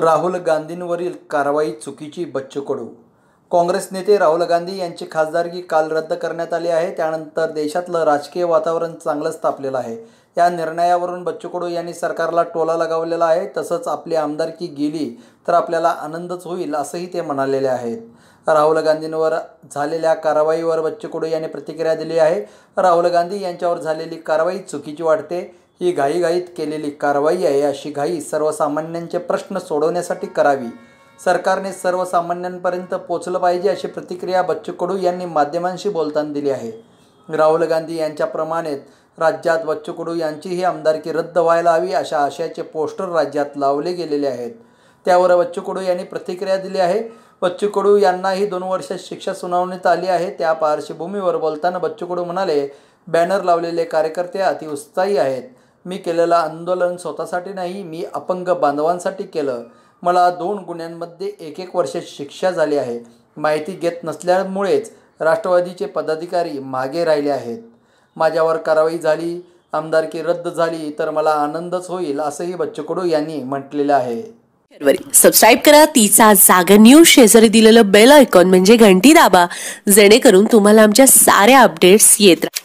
राहुल गांधींवरील कारवाई चुकीची बच्चू कडू काँग्रेस नेते राहुल गांधी यांची खासदारकी काल रद्द करण्यात आली आहे. त्यानंतर देशातलं राजकीय वातावरण चांगलंच तापलेलं आहे. या निर्णयावरून बच्चू कडू यांनी सरकारला टोला लगावलेला आहे. तसंच आपली आमदारकी गेली तर आपल्याला आनंदच होईल असंही ते म्हणालेले आहेत. राहुल गांधींवर झालेल्या कारवाईवर बच्चू कडू यांनी प्रतिक्रिया दिली आहे. राहुल गांधी यांच्यावर झालेली कारवाई चुकीची वाटते. ही घाईघाईत केलेली कारवाई आहे अशी घाई सर्वसामान्यांचे प्रश्न सोडवण्यासाठी करावी. सरकारने सर्वसामान्यांपर्यंत पोचलं पाहिजे अशी प्रतिक्रिया बच्चू कडू यांनी माध्यमांशी बोलताना दिली आहे. राहुल गांधी यांच्याप्रमाणेच राज्यात बच्चू कडू यांचीही आमदारकी रद्द व्हायला हवी अशा आशयाचे पोस्टर राज्यात लावले गेलेले आहेत. त्यावर बच्चू कडू यांनी प्रतिक्रिया दिली आहे. बच्चू कडू यांनाही दोन वर्ष शिक्षा सुनावण्यात आली आहे. त्या पार्श्वभूमीवर बोलताना बच्चू कडू म्हणाले बॅनर लावलेले कार्यकर्ते अतिउत्साही आहेत. मी केलेलं आंदोलन स्वतःसाठी नाही मी अपंग बांधवांसाठी केलं. मला दोन गुन्ह्यांमध्ये एक एक वर्ष शिक्षा झाली आहे. माहिती घेत नसल्यामुळेच राष्ट्रवादीचे पदाधिकारी मागे राहिले आहेत. माझ्यावर कारवाई झाली आमदारकी रद्द झाली तर मला आनंदच होईल असंही बच्चू कडू यांनी म्हटलेलं आहे. सबस्क्राईब करा तिचा जागा न्यूज शेजारी दिलेलं बेल आयकॉन म्हणजे घंटी दाबा. जेणेकरून तुम्हाला आमच्या साऱ्या अपडेट्स येत राहतात